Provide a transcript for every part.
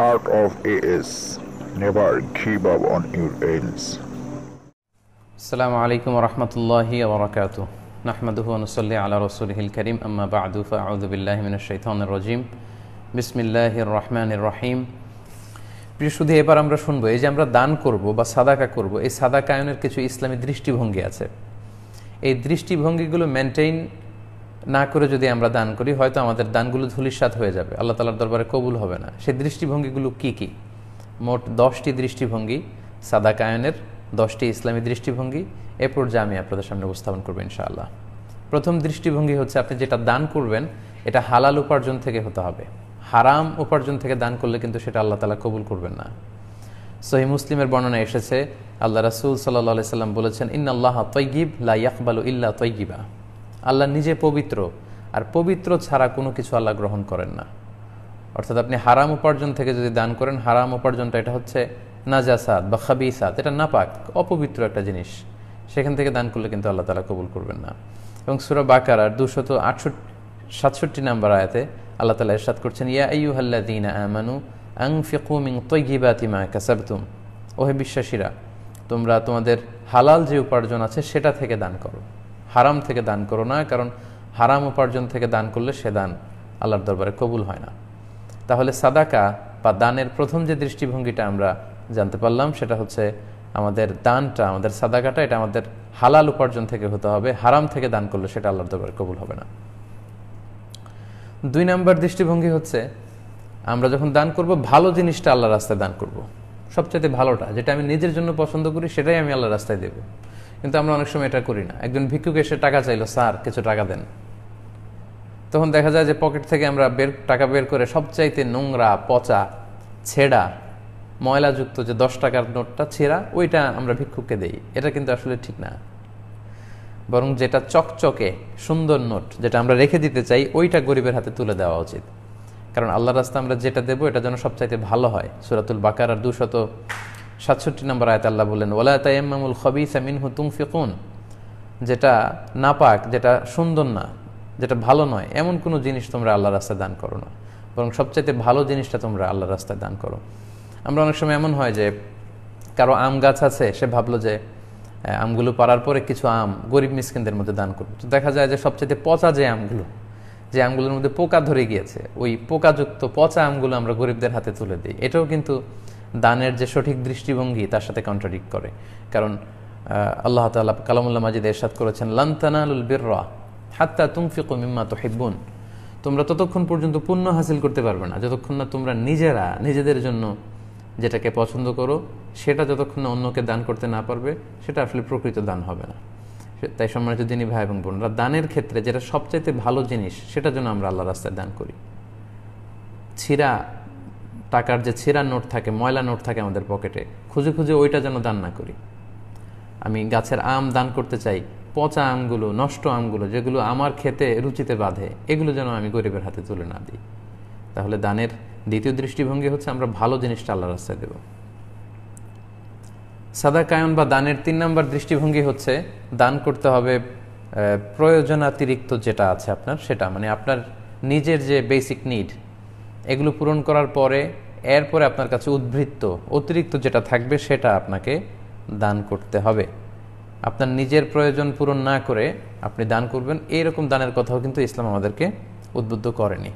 art of AS. Never give up on your aims. السلام عليكم ورحمة الله وبركاته نحمده ونصلي على رسوله الكريم أما بعد فأعوذ بالله من الشيطان الرجيم بسم الله الرحمن الرحيم প্রিয় শুধু এবার আমরা শুনবো এই যে আমরা দান করব বা সাদাকা করব এই সাদাকায়নের কিছু ইসলামী দৃষ্টিভঙ্গি আছে এই দৃষ্টিভঙ্গিগুলো মেনটেইন না করে যদি আমরা দান করি, হয়তো আমাদের দানগুলো ধুলিস্বাদ হয়ে যাবে। আল্লাহ তালার দরবারে কবুল হবে না। সেই দৃষ্টিভঙ্গিগুলো কি কি? মোট দশটি দৃষ্টিভঙ্গি সাদা সাদাকায়নের দশটি ইসলামী দৃষ্টিভঙ্গি এ পর্যায়ে আমি আপনাদের সামনে উপস্থাপন করব ইনশাআল্লাহ। প্রথম দৃষ্টিভঙ্গি হচ্ছে, আপনি যেটা দান করবেন, এটা হালাল উপার্জন থেকে হতে হবে। হারাম উপার্জন থেকে দান করলে কিন্তু সেটা আল্লাহ তালা কবুল করবেন না। সহি মুসলিমের বর্ণনা এসেছে, আল্লাহ রাসুল সাল্লাহ সাল্লাম বলেছেন ইন আল্লাহ তৈগিব লা ইয়াকবালু ইল্লা তৈগিবা আল্লাহ নিজে পবিত্র, আর পবিত্র ছাড়া কোনো কিছু আল্লাহ গ্রহণ করেন না। অর্থাৎ আপনি হারাম উপার্জন থেকে যদি দান করেন, হারাম উপার্জনটা এটা হচ্ছে নাজাসাদ বা খাবিসাদ এটা নাপাক, অপবিত্র একটা জিনিস। সেখান থেকে দান করলে কিন্তু আল্লাহ তালা কবুল করবেন না। এবং সুরা বাকার আর দুশত আটষট্টি সাতষট্টি নাম্বার আয়াতে আল্লাহ তালা ইরশাদ করছেন, ইয়া আইয়ুহাল্লাযীনা আমানু আনফিকু মিন তাইয়্যিবাতি মা কাসাবতুম। ওহে বিশ্বাসীরা, তোমরা তোমাদের হালাল যে উপার্জন আছে, সেটা থেকে দান করো। হারাম থেকে দান করো না, কারণ হারাম উপার্জন থেকে দান করলে সে দান আল্লাহর দরবারে কবুল হয় না। তাহলে সাদাকা বা দানের প্রথম যে দৃষ্টিভঙ্গিটা আমরা জানতে পারলাম, সেটা হচ্ছে আমাদের দানটা, আমাদের সাদাকাটা, এটা আমাদের হালাল উপার্জন থেকে হতে হবে, হারাম থেকে দান করলে সেটা আল্লাহর দরবারে কবুল হবে না। দুই নম্বর দৃষ্টিভঙ্গি হচ্ছে, আমরা যখন দান করব, ভালো জিনিসটা আল্লাহ রাস্তায় দান করব। সবচেয়ে ভালোটা, যেটা আমি নিজের জন্য পছন্দ করি, সেটাই আমি আল্লাহর রাস্তায় দেব। কিন্তু আমরা অনেক সময় এটা করি না। একজন ভিক্ষুক এসে টাকা চাইলো, স্যার, কিছু টাকা দেন। তখন দেখা যায় যে পকেট থেকে আমরা বের, টাকা বের করে সবচাইতে নোংরা, পচা, ছেঁড়া, ময়লাযুক্ত যে দশ টাকার নোটটা ছেঁড়া, ওইটা আমরা ভিক্ষুককে দেই। এটা কিন্তু আসলে ঠিক না। বরং যেটা চকচকে, সুন্দর নোট, যেটা আমরা রেখে দিতে চাই, ওইটা গরিবের হাতে তুলে দেওয়া উচিত। কারণ আল্লাহ রাস্তা আমরা যেটা দেবো, এটা যেন সবচাইতে ভালো হয়। সুরাতুল বাকার আর দুশত সাতষট্টি নম্বর আয়ত আল্লাহ বললেন ওলা তাইমামুল খবিস মিনহু তুংফিকুন যেটা নাপাক, যেটা সুন্দর না, যেটা ভালো নয়, এমন কোনো জিনিস তোমরা আল্লাহ রাস্তায় দান করো না। বরং সবচাইতে ভালো জিনিসটা তোমরা আল্লাহ রাস্তায় দান করো। আমরা অনেক সময় এমন হয় যে, কারও আম গাছ আছে, সে ভাবলো যে আমগুলো পারার পরে কিছু আম গরিব মিসকিনদের মধ্যে দান করব। তো দেখা যায় যে সবচেয়ে পচা যে আমগুলো, যে আমগুলোর মধ্যে পোকা ধরে গিয়েছে, ওই পোকাযুক্ত পচা আমগুলো আমরা গরিবদের হাতে তুলে দিই। এটাও কিন্তু দানের যে সঠিক দৃষ্টিভঙ্গি তার সাথে কন্ট্রাডিক্ট করে। কারণ আল্লাহ তালা কালামুল্লাহ মাজিদ এরশাদ করেছেন লান্তানালুল বিররা হাত্তা তুমফিকু মিম্মা তো হিব্বুন তোমরা ততক্ষণ পর্যন্ত পুণ্য হাসিল করতে পারবে না। যতক্ষণ না তোমরা নিজেরা, নিজেদের জন্য যেটাকে পছন্দ করো, সেটা যতক্ষণ না অন্যকে দান করতে না পারবে, সেটা আসলে প্রকৃত দান হবে না। তাই সম্মানিত দিনী ভাই এবং বোনরা, দানের ক্ষেত্রে যেটা সবচাইতে ভালো জিনিস, সেটা যেন আমরা আল্লাহ রাস্তায় দান করি। ছিঁড়া টাকার যে ছেঁড়া নোট থাকে, ময়লা নোট থাকে আমাদের পকেটে, খুঁজে খুঁজে ওইটা যেন দান না করি। আমি গাছের আম দান করতে চাই, পচা আমগুলো, নষ্ট আমগুলো, যেগুলো আমার খেতে রুচিতে বাঁধে, এগুলো যেন আমি গরিবের হাতে তুলে না দিই। তাহলে দানের দ্বিতীয় দৃষ্টিভঙ্গি হচ্ছে আমরা ভালো জিনিসটা আল্লাহ রাস্তায় দেব। সাদা কায়ন বা দানের তিন নম্বর দৃষ্টিভঙ্গি হচ্ছে, দান করতে হবে প্রয়োজনাতিরিক্ত যেটা আছে আপনার, সেটা মানে আপনার নিজের যে বেসিক নিড এগুলো পূরণ করার পরে এরপরে আপনার কাছে উদ্বৃত্ত, অতিরিক্ত যেটা থাকবে সেটা আপনাকে দান করতে হবে। আপনার নিজের প্রয়োজন পূরণ না করে আপনি দান করবেন। এইরকম দানের কথাও কিন্তু ইসলাম আমাদেরকে উদ্বুদ্ধ করেনি।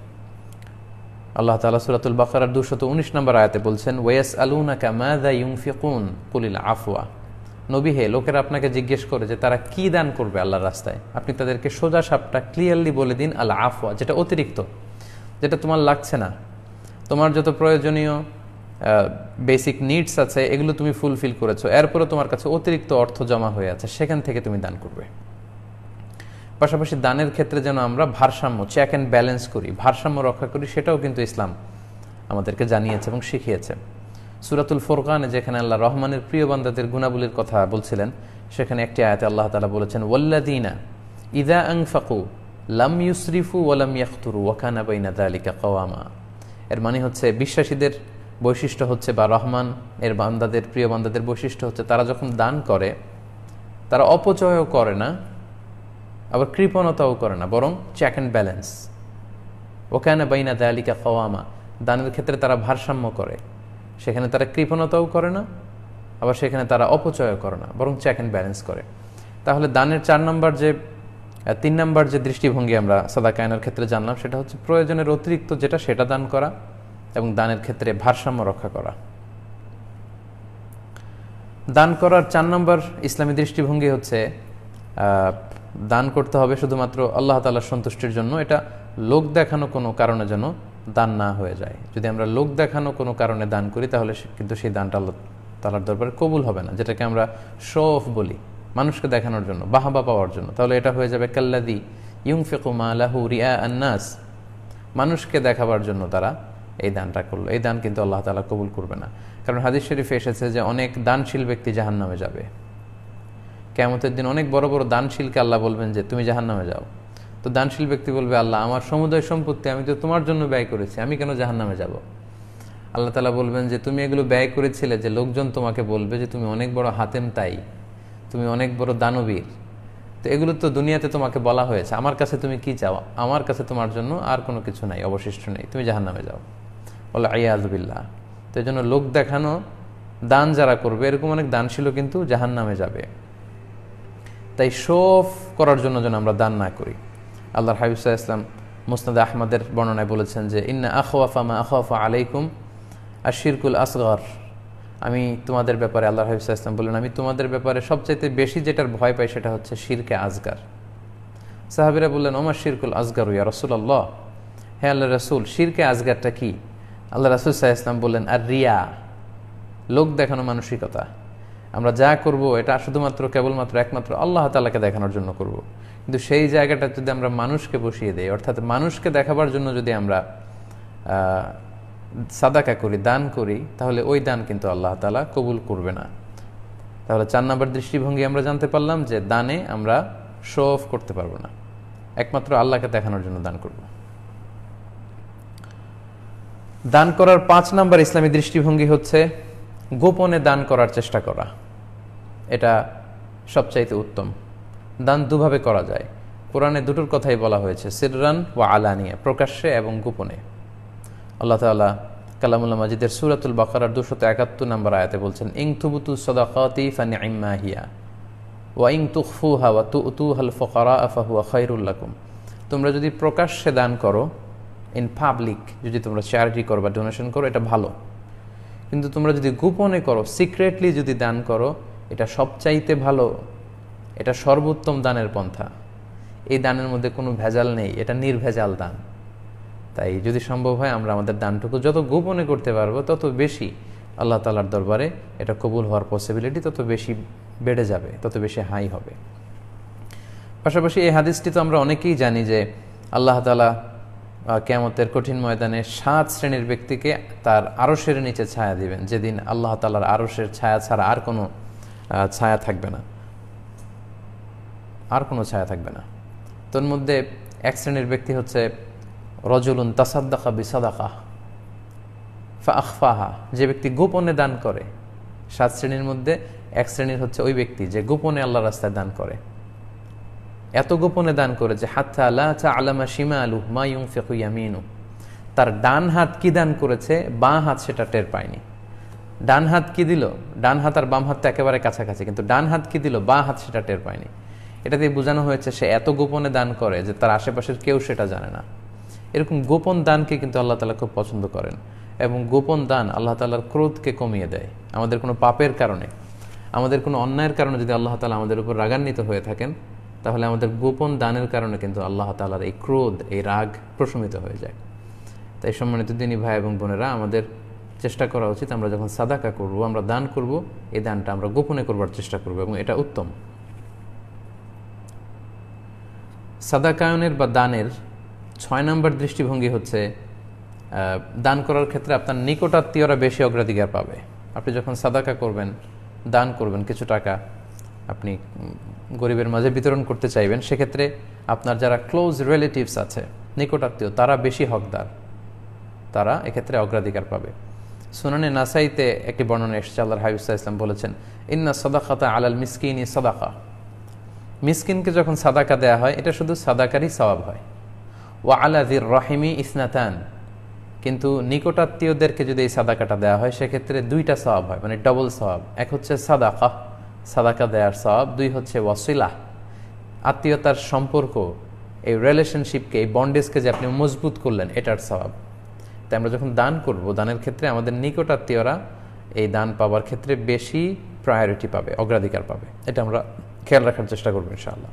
আল্লাহ তালা সুরাতুল বাকার দুশত উনিশ নম্বর আয়াতে বলছেন ওয়েস আলুনা কামাদা ইউফিকুন কুলিল আফওয়া। নবী, হে, লোকেরা আপনাকে জিজ্ঞেস করে যে তারা কি দান করবে আল্লাহর রাস্তায়? আপনি তাদেরকে সোজা সাপটা ক্লিয়ারলি বলে দিন আল্লাহ আফওয়া, যেটা অতিরিক্ত। যেটা তোমার লাগছে না। তোমার যত প্রয়োজনীয় বেসিক নিডস আছে, এগুলো তুমি ফুলফিল করেছ। এরপরে তোমার কাছে অতিরিক্ত অর্থ জমা হয়ে আছে, সেখান থেকে তুমি দান করবে। পাশাপাশি দানের ক্ষেত্রে যেন আমরা ভারসাম্য চেক অ্যান্ড ব্যালেন্স করি, ভারসাম্য রক্ষা করি, সেটাও কিন্তু ইসলাম আমাদেরকে জানিয়েছে এবং শিখিয়েছে। সুরাতুল ফোরকানে যেখানে আল্লাহ রহমানের প্রিয় বান্দাদের গুণাবলীর কথা বলছিলেন, সেখানে একটি আয়াতে আল্লাহ তালা বলেছেন ওয়াল্লাদিনা ইদা আং ফাকু লাম ইউসরিফু ওয়ালাম ইয়াখতুরু ওয়াকানা বাইনা দালিকা কওয়ামা। এর মানে হচ্ছে বিশ্বাসীদের বৈশিষ্ট্য হচ্ছে বা রহমান এর বান্দাদের, প্রিয় বান্দাদের বৈশিষ্ট্য হচ্ছে তারা যখন দান করে, তারা অপচয়ও করে না, আবার কৃপণতাও করে না, বরং চেক অ্যান্ড ব্যালেন্স ওখানে বাইনা দালিকা কওয়ামা, দানের ক্ষেত্রে তারা ভারসাম্য করে, সেখানে তারা কৃপণতাও করে না, আবার সেখানে তারা অপচয়ও করে না, বরং চেক অ্যান্ড ব্যালেন্স করে। তাহলে দানের চার নম্বর যে তিন নম্বর যে দৃষ্টিভঙ্গি আমরা সাদা কায়নার ক্ষেত্রে জানলাম, সেটা হচ্ছে প্রয়োজনের অতিরিক্ত যেটা, সেটা দান করা এবং দানের ক্ষেত্রে ভারসাম্য রক্ষা করা। দান করার চার নম্বর ইসলামী দৃষ্টিভঙ্গি হচ্ছে দান করতে হবে শুধুমাত্র আল্লাহ তালার সন্তুষ্টির জন্য, এটা লোক দেখানো কোনো কারণে যেন দান না হয়ে যায়। যদি আমরা লোক দেখানো কোনো কারণে দান করি, তাহলে কিন্তু সেই দানটা আল্লাহ তালার দরবারে কবুল হবে না, যেটাকে আমরা শো অফ বলি। মানুষকে দেখানোর জন্য, বাহাবা পাওয়ার জন্য। তাহলে এটা হয়ে যাবে কাল্লাদি ইউং ফেকুমা আলাহু রিয়া আন্নাস। মানুষকে দেখাবার জন্য তারা এই দানটা করল। এই দান কিন্তু আল্লাহ তালা কবুল করবে না। কারণ হাদিস শরীফে এসেছে যে অনেক দানশীল ব্যক্তি জাহান নামে যাবে। কেমতের দিন অনেক বড় বড় দানশীলকে আল্লাহ বলবেন যে, তুমি জাহান নামে যাও। তো দানশীল ব্যক্তি বলবে, আল্লাহ, আমার সমুদয় সম্পত্তি আমি তো তোমার জন্য ব্যয় করেছি, আমি কেন জাহান নামে যাব? আল্লাহ তালা বলবেন যে, তুমি এগুলো ব্যয় করেছিলে যে, লোকজন তোমাকে বলবে যে, তুমি অনেক বড় হাতেম তাই। তুমি অনেক বড় দানবীর। তো এগুলো তো দুনিয়াতে তোমাকে বলা হয়েছে। আমার কাছে তুমি কি চাও? আমার কাছে তোমার জন্য আর কোনো কিছু নাই, অবশিষ্ট নেই। তুমি জাহান নামে যাও বলে আয়াজবিল্লাহ তো এই জন্য লোক দেখানো, দান যারা করবে, এরকম অনেক দানশীলও কিন্তু জাহান নামে যাবে। তাই শোফ করার জন্য যেন আমরা দান না করি। আল্লাহর হাবিবসা ইসলাম মুসনাদ আহমদের বর্ণনায় বলেছেন যে, ইন্না আখওয়াফা মা আখওয়াফা আলাইকুম আর শিরকুল আসগর। আমি তোমাদের ব্যাপারে আল্লাহ হাবিবসা ইসলাম বললেন, আমি তোমাদের ব্যাপারে সবচাইতে বেশি যেটার ভয় পাই সেটা হচ্ছে শিরকে আজগার। সাহাবিরা বললেন, ওমা শিরকুল আসগার ইয়া রসুল্লাহ হ্যাঁ আল্লাহ রসুল, শিরকে আজগারটা কি? আল্লাহ রসুল সাহা ইসলাম বললেন আর রিয়া লোক দেখানো মানসিকতা। আমরা যা করব, এটা শুধুমাত্র, কেবলমাত্র একমাত্র আল্লাহ তালাকে দেখানোর জন্য করব। কিন্তু সেই জায়গাটা যদি আমরা মানুষকে বসিয়ে দেই, অর্থাৎ মানুষকে দেখাবার জন্য যদি আমরা সাদাকা করি, দান করি, তাহলে ওই দান কিন্তু আল্লাহ তালা কবুল করবে না। তাহলে চার নম্বর দৃষ্টিভঙ্গি আমরা জানতে পারলাম যে দানে আমরা শো অফ করতে পারব না। একমাত্র আল্লাহকে দেখানোর জন্য দান করব। দান করার পাঁচ নাম্বার ইসলামী দৃষ্টিভঙ্গি হচ্ছে গোপনে দান করার চেষ্টা করা। এটা সবচাইতে উত্তম। দান দুভাবে করা যায়। কোরআনে দুটোর কথাই বলা হয়েছে, সিররান ও আলানিয়া, প্রকাশ্যে এবং গোপনে। আল্লাহ তাআলা কালামুল্লাহ মাজিদের সুরাতুল বাকারার দুশত একাত্তর নম্বর আয়াতে বলছেন, ইং তুবুতু সদাকাতি ফানি ইম্মা হিয়া, ওয়া ইং তুখফুহা ওয়া তু তু হাল ফকারা আফাহুয়া খৈরুল্লাকুম তোমরা যদি প্রকাশ্যে দান করো ইন পাবলিক যদি তোমরা চ্যারিটি করো বা ডোনেশন করো, এটা ভালো। কিন্তু তোমরা যদি গোপনে করো সিক্রেটলি যদি দান করো, এটা সবচাইতে ভালো। এটা সর্বোত্তম দানের পন্থা। এই দানের মধ্যে কোনো ভেজাল নেই, এটা নির্ভেজাল দান। তাই যদি সম্ভব হয় আমরা আমাদের দানটুকু যত গোপনে করতে পারব, তত বেশি আল্লাহ তালার দরবারে এটা কবুল হওয়ার পসিবিলিটি তত বেশি বেড়ে যাবে, তত বেশি হাই হবে। পাশাপাশি এই হাদিসটি তো আমরা অনেকেই জানি যে আল্লাহ তালা কেমতের কঠিন ময়দানে সাত শ্রেণির ব্যক্তিকে তার আরসের নিচে ছায়া দিবেন। যেদিন আল্লাহ তালার আরসের ছায়া ছাড়া আর কোনো ছায়া থাকবে না। আর কোনো ছায়া থাকবে না। তোর মধ্যে এক শ্রেণির ব্যক্তি হচ্ছে রজুলুন তাসাদ্দাকা বিসাদাকা ফাহফাহা যে ব্যক্তি গোপনে দান করে, সাত শ্রেণির মধ্যে এক শ্রেণির হচ্ছে ওই ব্যক্তি যে গোপনে আল্লাহ রাস্তায় দান করে। এত গোপনে দান করে যে হাত্তা আল্লাহ আলামা সীমা আলু মা ইউং ফেকুয়ামিনু তার ডান হাত কি দান করেছে, বাঁ হাত সেটা টের পায়নি। ডান হাত কি দিল? ডান হাত আর বাম হাত তো একেবারে কাছাকাছি, কিন্তু ডান হাত কি দিল, বাঁ হাত সেটা টের পায়নি। এটা দিয়ে বোঝানো হয়েছে, সে এত গোপনে দান করে যে তার আশেপাশের কেউ সেটা জানে না। এরকম গোপন দানকে কিন্তু আল্লাহ তালা খুব পছন্দ করেন এবং গোপন দান আল্লাহ তালার ক্রোধকে কমিয়ে দেয় আমাদের কোনো পাপের কারণে। আমাদের কোনো অন্যায়ের কারণে যদি আল্লাহ তালা আমাদের উপর রাগান্বিত হয়ে থাকেন, তাহলে আমাদের গোপন দানের কারণে কিন্তু আল্লাহ তালার এই ক্রোধ, এই রাগ প্রশমিত হয়ে যায়। তাই সম্মানিত দিনী ভাই এবং বোনেরা, আমাদের চেষ্টা করা উচিত আমরা যখন সাদাকা করব, আমরা দান করব, এই দানটা আমরা গোপনে করবার চেষ্টা করব এবং এটা উত্তম। সাদাকায়নের বা দানের ছয় নম্বর দৃষ্টিভঙ্গি হচ্ছে দান করার ক্ষেত্রে আপনার নিকটাত্মীয়রা বেশি অগ্রাধিকার পাবে। আপনি যখন সাদাকা করবেন, দান করবেন কিছু টাকা, আপনি গরিবের মাঝে বিতরণ করতে চাইবেন, সেক্ষেত্রে আপনার যারা ক্লোজ রিলেটিভস আছে, নিকটাত্মীয়, তারা বেশি হকদার। তারা এক্ষেত্রে অগ্রাধিকার পাবে। সুনানে নাসাইতে একটি বর্ণনা এসেছে আল্লাহ হাবিবুল্লাহ ইসলাম বলেছেন, ইন্না সদাকাতা আলাল মিসকিন ই সদাকা। মিসকিনকে যখন সাদাকা দেয়া হয়, এটা শুধু সাদাকারই সওয়াব হয়। ওয়া আলা রহিমি ইসনাতান। কিন্তু নিকটাত্মীয়দেরকে যদি এই সাদাকাটা দেওয়া হয়, সেক্ষেত্রে দুইটা স্বভাব হয় মানে ডবল স্বভাব এক হচ্ছে সাদাকা সাদাকা দেওয়ার স্বভাব দুই হচ্ছে ওয়াসিলা আত্মীয়তার সম্পর্ক, এই রিলেশনশিপকে এই বন্ডেজকে যে আপনি মজবুত করলেন, এটার স্বভাব তাই আমরা যখন দান করব, দানের ক্ষেত্রে আমাদের নিকটাত্মীয়রা এই দান পাওয়ার ক্ষেত্রে বেশি প্রায়োরিটি পাবে, অগ্রাধিকার পাবে। এটা আমরা খেয়াল রাখার চেষ্টা করব, ইনশাআল্লাহ।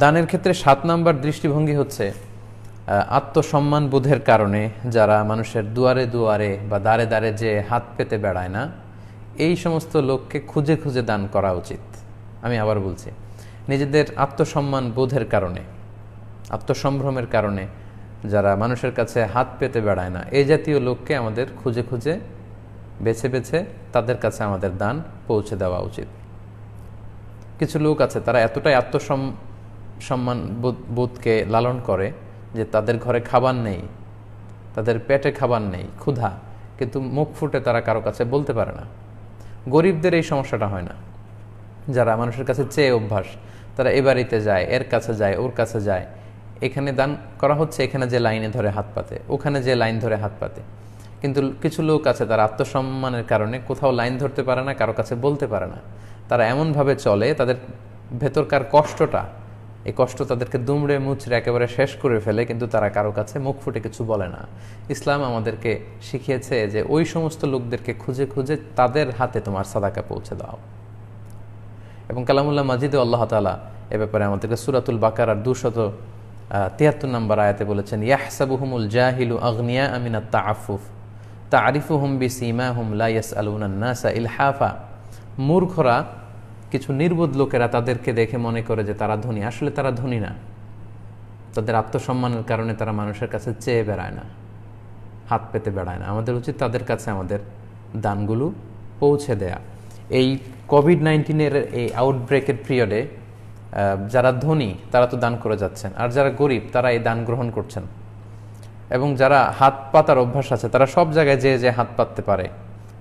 দানের ক্ষেত্রে সাত নাম্বার দৃষ্টিভঙ্গি হচ্ছে আত্মসম্মান বোধের কারণে যারা মানুষের দুয়ারে দুয়ারে বা দাঁড়ে দাঁড়ে যে হাত পেতে বেড়ায় না, এই সমস্ত লোককে খুঁজে খুঁজে দান করা উচিত। আমি আবার বলছি, নিজেদের আত্মসম্মান বোধের কারণে, আত্মসম্ভ্রমের কারণে যারা মানুষের কাছে হাত পেতে বেড়ায় না, এই জাতীয় লোককে আমাদের খুঁজে খুঁজে, বেছে বেছে তাদের কাছে আমাদের দান পৌঁছে দেওয়া উচিত। কিছু লোক আছে, তারা এতটাই আত্মসম সম্মান বোধকে লালন করে যে তাদের ঘরে খাবার নেই, তাদের পেটে খাবার নেই, ক্ষুধা, কিন্তু মুখ ফুটে তারা কারও কাছে বলতে পারে না। গরিবদের এই সমস্যাটা হয় না। যারা মানুষের কাছে চেয়ে অভ্যাস, তারা এ বাড়িতে যায়, এর কাছে যায়, ওর কাছে যায়। এখানে দান করা হচ্ছে, এখানে যে লাইনে ধরে হাত পাতে, ওখানে যে লাইন ধরে হাত পাতে। কিন্তু কিছু লোক আছে, তারা আত্মসম্মানের কারণে কোথাও লাইন ধরতে পারে না, কারও কাছে বলতে পারে না। তারা এমনভাবে চলে, তাদের ভেতরকার কষ্টটা এই কষ্ট তাদেরকে দুমড়ে মুচড়ে একেবারে শেষ করে ফেলে, কিন্তু তারা কারও কাছে মুখ ফুটে কিছু বলে না। ইসলাম আমাদেরকে শিখিয়েছে যে ওই সমস্ত লোকদেরকে খুঁজে খুঁজে তাদের হাতে তোমার সাদাকা পৌঁছে দাও। এবং কালামুল্লাহ মাজিদে আল্লাহ তালা এ ব্যাপারে আমাদেরকে সুরাতুল বাকার আর দুশত তিয়াত্তর নম্বর আয়াতে বলেছেন, ইয়াহসাবুহুমুল জাহিলু আগ্নিয়া আমিনা তাআফুফ তারিফুহুম বি সিমা হুম লাইয়াস আলুনান্নাসা ইলহাফা। মূর্খরা কিছু নির্বোধ লোকেরা তাদেরকে দেখে মনে করে যে তারা ধনী। আসলে তারা ধনী না। তাদের আত্মসম্মানের কারণে তারা মানুষের কাছে চেয়ে বেড়ায় না। হাত পেতে বেড়ায় না। আমাদের উচিত তাদের কাছে আমাদের দানগুলো পৌঁছে দেয়া। এই কোভিড নাইন্টিনের এই আউটব্রেকের পিরিয়ডে যারা ধনী, তারা তো দান করে যাচ্ছেন। আর যারা গরিব, তারা এই দান গ্রহণ করছেন। এবং যারা হাত পাতার অভ্যাস আছে, তারা সব জায়গায় যে যে হাত পাততে পারে।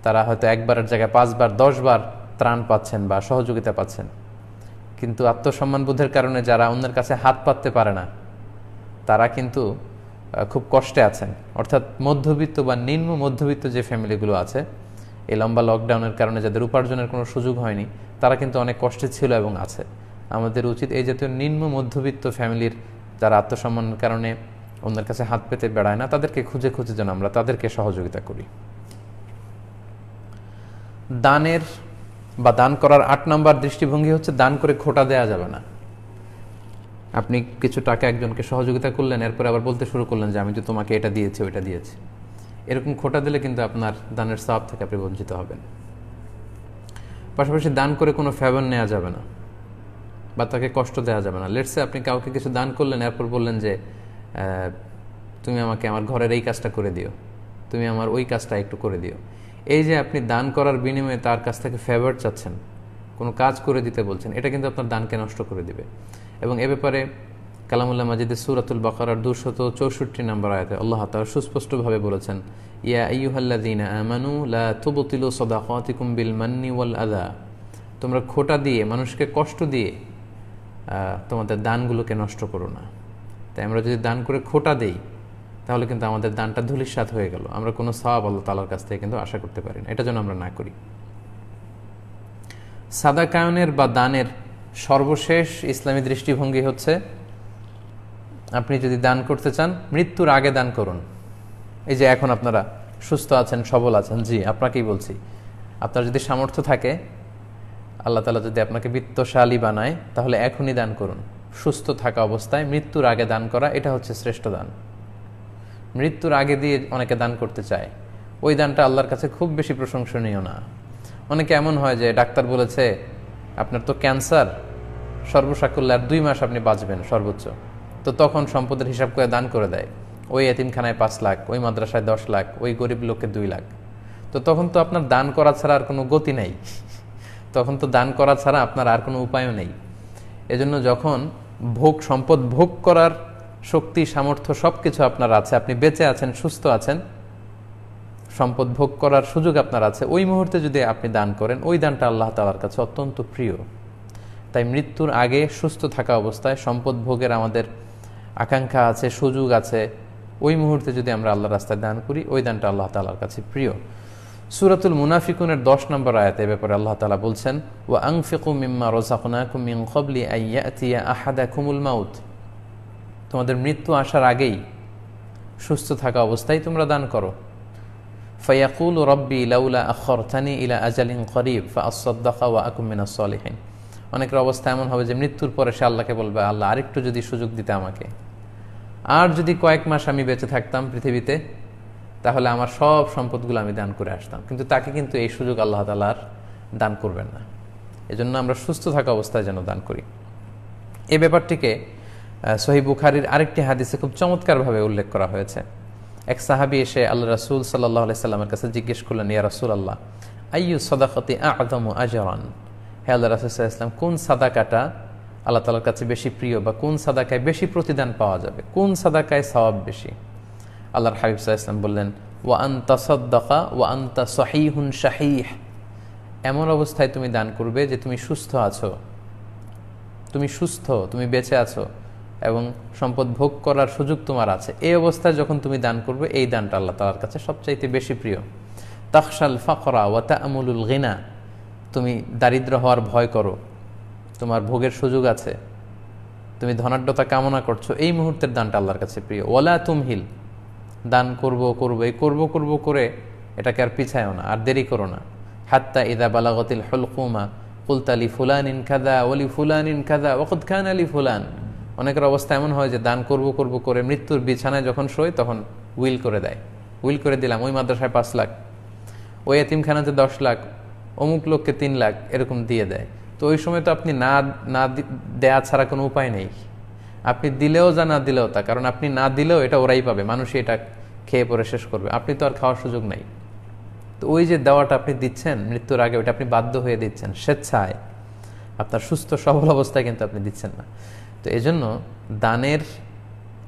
তারা হয়তো একবারের জায়গায় পাঁচবার, দশবার ত্রাণ পাচ্ছেন বা সহযোগিতা পাচ্ছেন। কিন্তু আত্মসম্মান বোধের কারণে যারা অন্যের কাছে হাত পাততে পারে না, তারা কিন্তু খুব কষ্টে আছেন। অর্থাৎ মধ্যবিত্ত বা নিম্ন মধ্যবিত্ত যে ফ্যামিলিগুলো আছে, এই লম্বা লকডাউনের কারণে যাদের উপার্জনের কোনো সুযোগ হয়নি, তারা কিন্তু অনেক কষ্টে ছিল এবং আছে। আমাদের উচিত এই জাতীয় নিম্ন মধ্যবিত্ত ফ্যামিলির যারা আত্মসম্মানের কারণে অন্যের কাছে হাত পেতে বেড়ায় না, তাদেরকে খুঁজে খুঁজে যেন আমরা তাদেরকে সহযোগিতা করি। দানের বা দান করার আট নম্বর দৃষ্টিভঙ্গি হচ্ছে দান করে খোটা দেয়া যাবে না। আপনি কিছু টাকা একজনকে সহযোগিতা করলেন, এরপরে আবার বলতে শুরু করলেন যে, আমি তো তোমাকে এটা দিয়েছি, ওইটা দিয়েছি। এরকম খোটা দিলে কিন্তু আপনার দানের সাপ থেকে আপনি বঞ্চিত হবেন। পাশাপাশি দান করে কোনো ফেভার নেওয়া যাবে না বা তাকে কষ্ট দেওয়া যাবে না। লেটসে আপনি কাউকে কিছু দান করলেন, এরপর বললেন যে তুমি আমাকে আমার ঘরের এই কাজটা করে দিও। তুমি আমার ওই কাজটা একটু করে দিও। এই যে আপনি দান করার বিনিময়ে তার কাছ থেকে ফেভার চাচ্ছেন, কোনো কাজ করে দিতে বলছেন, এটা কিন্তু আপনার দানকে নষ্ট করে দিবে। এবং এ ব্যাপারে কালামুল্লাহ মাজিদের সুরাতুল বাকারার দুশত চৌষট্টি নম্বর আয়তে আল্লাহ তালা সুস্পষ্টভাবে বলেছেন, ইয়া আইয়ুহাল্লাদিনা আমানু লা তুবতিলু সদাকাতিকুম বিল মান্নি ওয়াল আদা তোমরা খোটা দিয়ে, মানুষকে কষ্ট দিয়ে তোমাদের দানগুলোকে নষ্ট করো না। তাই আমরা যদি দান করে খোটা দেই তাহলে কিন্তু আমাদের দানটা ধুলিস্বাদ হয়ে গেল। আমরা কোনো সওয়াব আল্লাহ তালার কাছ থেকে কিন্তু আশা করতে পারি না। এটা যেন আমরা না করি। সাদাকায়নের বা দানের সর্বশেষ ইসলামী দৃষ্টিভঙ্গি হচ্ছে, আপনি যদি দান করতে চান, মৃত্যুর আগে দান করুন। এই যে এখন আপনারা সুস্থ আছেন, সবল আছেন, জি, আপনাকেই বলছি। আপনার যদি সামর্থ্য থাকে, আল্লাহ তালা যদি আপনাকে বিত্তশালী বানায়, তাহলে এখনই দান করুন। সুস্থ থাকা অবস্থায় মৃত্যুর আগে দান করা, এটা হচ্ছে শ্রেষ্ঠ দান। মৃত্যুর আগে দিয়ে অনেকে দান করতে চায়। ওই দানটা আল্লাহর কাছে খুব বেশি প্রশংসনীয় না। অনেকে এমন হয় যে ডাক্তার বলেছে, আপনার তো ক্যান্সার, সর্বসাকুল্য আর দুই মাস আপনি বাঁচবেন সর্বোচ্চ। তো তখন সম্পদের হিসাব করে দান করে দেয়। ওই এতিমখানায় পাঁচ লাখ, ওই মাদ্রাসায় দশ লাখ, ওই গরিব লোককে দুই লাখ। তো তখন তো আপনার দান করা ছাড়া আর কোনো গতি নেই। তখন তো দান করা ছাড়া আপনার আর কোনো উপায়ও নেই। এজন্য যখন ভোগ, সম্পদ ভোগ করার শক্তি, সামর্থ্য সব কিছু আপনার আছে। আপনি বেঁচে আছেন, সুস্থ আছেন। সম্পদ ভোগ করার সুযোগ আপনার আছে। ওই মুহূর্তে যদি আপনি দান করেন, ওই দানটা আল্লাহ তালার কাছে অত্যন্ত প্রিয়। তাই মৃত্যুর আগে সুস্থ থাকা অবস্থায় সম্পদ ভোগের আমাদের আকাঙ্ক্ষা আছে, সুযোগ আছে। ওই মুহূর্তে যদি আমরা আল্লাহ রাস্তায় দান করি, ওই দানটা আল্লাহ তালার কাছে প্রিয়। সুরাতুল মুনাফিকুনের দশ নম্বর আয়াতে এ ব্যাপারে আল্লাহ তালা বলছেন ও আংফিকু মিম্মা রোজাকুনাকুম মিন কবলি আইয়াতিয়া আহাদা কুমুল মাউত। তোমাদের মৃত্যু আসার আগেই সুস্থ থাকা অবস্থায় তোমরা দান করো। ফায়াকুল রব্বি লাউলা আখরতানি ইলা আজালিন করিব ফা আসদ্দাকা ওয়া আকুমিনা সলিহিন। অনেকের অবস্থা এমন হবে যে মৃত্যুর পরে সে আল্লাহকে বলবে, আল্লাহ আরেকটু যদি সুযোগ দিতে আমাকে। আর যদি কয়েক মাস আমি বেঁচে থাকতাম পৃথিবীতে, তাহলে আমার সব সম্পদগুলো আমি দান করে আসতাম। কিন্তু তাকে কিন্তু এই সুযোগ আল্লাহ তালার দান করবেন না। এজন্য আমরা সুস্থ থাকা অবস্থায় যেন দান করি। এ ব্যাপারটিকে সহি বুখারির আরেকটি হাদিসে খুব চমৎকারভাবে উল্লেখ করা হয়েছে। এক সাহাবি এসে আল্লাহ রাসুল সাল্লাহ সাল্লামের কাছে জিজ্ঞেস করলেন, ইয়া রাসুল আল্লাহ আইয়ু সদাকতি আদম আজরান? হে আল্লাহ রাসুল্লাহ ইসলাম কোন সাদাকাটা আল্লাহ তালার কাছে বেশি প্রিয় বা কোন সাদাকায় বেশি প্রতিদান পাওয়া যাবে? কোন সাদাকায় সওয়াব বেশি? আল্লাহর হাবিব সাহা ইসলাম বললেন, ওয়া আন্তা সদ্দাকা, ওয়া আন্তা সাহিহুন শাহিহ। এমন অবস্থায় তুমি দান করবে যে তুমি সুস্থ আছো। তুমি সুস্থ, তুমি বেঁচে আছো। এবং সম্পদ ভোগ করার সুযোগ তোমার আছে। এই অবস্থায় যখন তুমি দান করবে, এই দানটা আল্লাহ তালার কাছে সবচাইতে বেশি প্রিয়। তাকশাল ফাকরা ওয়াতা আমুলুল গিনা। তুমি দারিদ্র হওয়ার ভয় করো। তোমার ভোগের সুযোগ আছে। তুমি ধনাঢ্যতা কামনা করছ। এই মুহূর্তের দানটা আল্লাহর কাছে প্রিয়। ওলা তুমহিল। দান করব করব এই করব করব করে এটাকে আর পিছায়ও না, আর দেরি করো না। হাত্তা ইদা বালাগতিল হলকুমা। কুলতালি ফুলান ইন কাদা ওলি ফুলান ইন কাদা ওকুদ খান আলী ফুলান। অনেকের অবস্থা এমন হয় যে দান করব করব করে মৃত্যুর বিছানায় যখন শোয় তখন উইল করে দেয়। উইল করে দিলাম, ওই মাদ্রাসায় পাঁচ লাখ, ওই এতিমখানাতে দশ লাখ, অমুক লোককে তিন লাখ, এরকম দিয়ে দেয়। তো ওই সময় তো আপনি না না দেয়া ছাড়া কোনো উপায় নেই। আপনি দিলেও যা না দিলেও তা, কারণ আপনি না দিলেও এটা ওরাই পাবে, মানুষই এটা খেয়ে পরে শেষ করবে। আপনি তো আর খাওয়ার সুযোগ নাই। তো ওই যে দেওয়াটা আপনি দিচ্ছেন, মৃত্যুর আগে ওটা আপনি বাধ্য হয়ে দিচ্ছেন, স্বেচ্ছায়। আপনার সুস্থ, সবল অবস্থায় কিন্তু আপনি দিচ্ছেন না। তো এজন্য দানের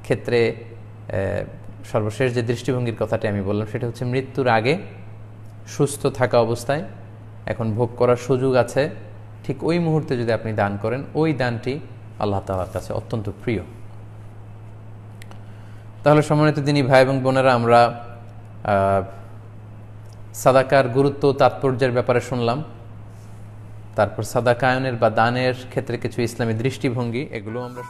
ক্ষেত্রে সর্বশেষ যে দৃষ্টিভঙ্গির কথাটি আমি বললাম, সেটা হচ্ছে মৃত্যুর আগে সুস্থ থাকা অবস্থায় এখন ভোগ করার সুযোগ আছে। ঠিক ওই মুহূর্তে যদি আপনি দান করেন, ওই দানটি আল্লাহ তালার কাছে অত্যন্ত প্রিয়। তাহলে সম্মানিত দিনী ভাই এবং বোনেরা, আমরা সাদাকার গুরুত্ব তাৎপর্যের ব্যাপারে শুনলাম। তারপর সাদা কায়নের বা দানের ক্ষেত্রে কিছু ইসলামী দৃষ্টিভঙ্গি এগুলো আমরা